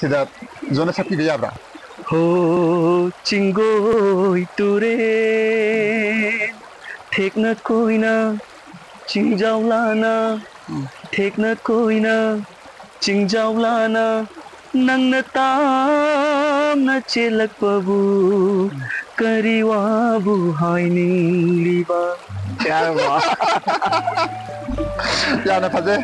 ꯁꯤꯗ ꯖꯣꯟꯅ ꯁꯛꯄꯤꯕ ꯌꯥꯕ꯭ꯔꯥ ꯍꯣ ꯆꯤꯡꯒꯣꯏ ꯇꯨꯔꯦꯟ ꯊꯦꯛꯅ ꯀꯣꯏꯅ ꯆꯤꯡꯖꯥꯎ ꯂꯥꯅ ꯊꯦꯛꯅ ꯀꯣꯏꯅ ꯆꯤꯡꯖꯥꯎ ꯂꯥꯅ ꯅꯪꯅ ꯇꯥꯝꯅ ꯆꯦꯜꯂꯛꯄꯕꯨ ꯀꯔꯤ ꯋꯥꯕꯨ ꯍꯥꯏꯅꯤꯡꯂꯤꯕ ꯌꯥꯝꯅ ꯐꯖꯩ